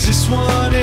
Just one